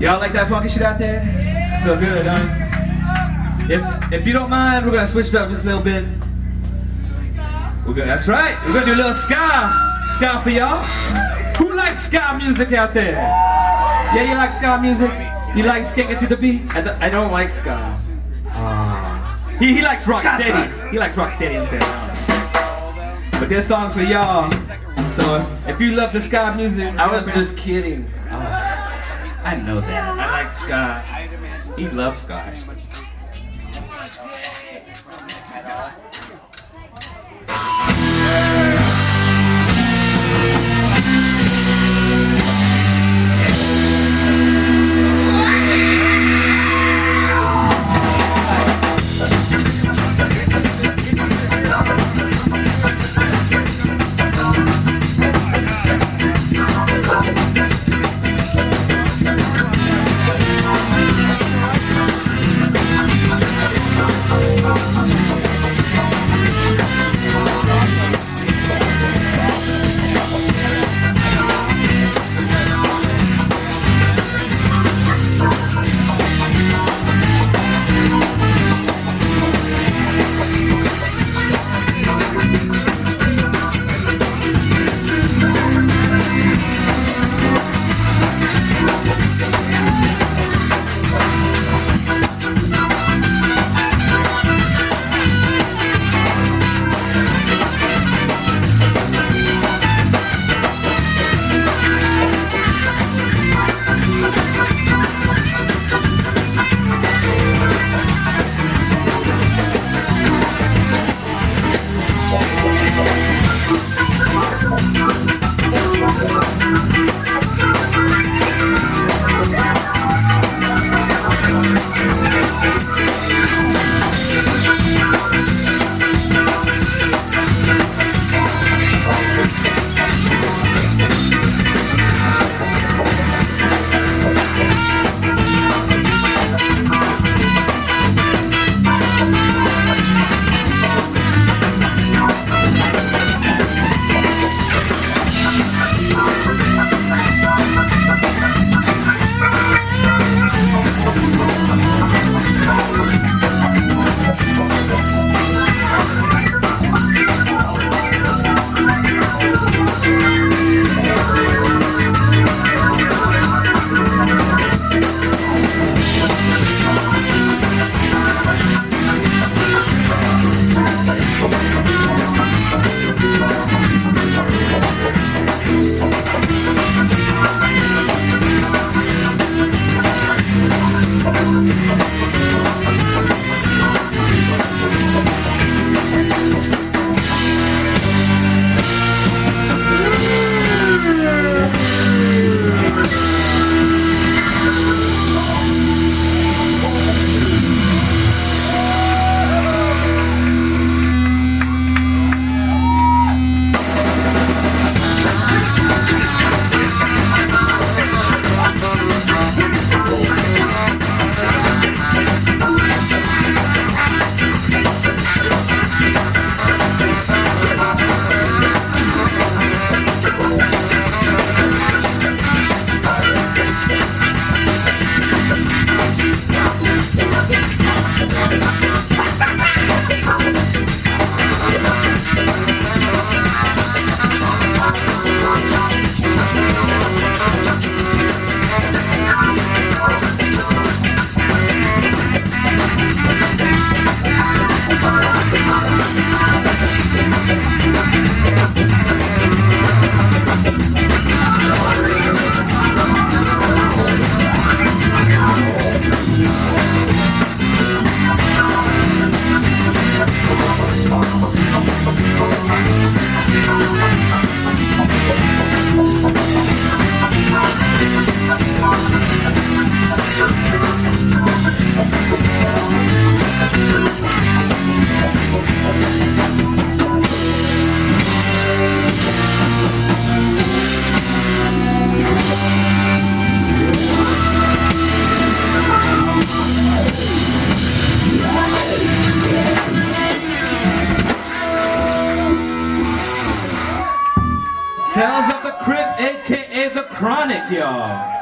Y'all like that funky shit out there? Feel good, huh? If if you don't mind, we're gonna switch it up just a little bit. We're gonna, that's right. We're gonna do a little ska, ska for y'all. Who likes ska music out there? Yeah, you like ska music? You like skanking to the beats? I, d- I don't like ska. Ah. He, he likes rock Ska steady. sucks. He likes rock steady instead. But this song's for y'all. So if you love the ska music, I was just kidding. I know that. I like ska. He loves ska. Tales of the Crypt, aka The Chronic, y'all.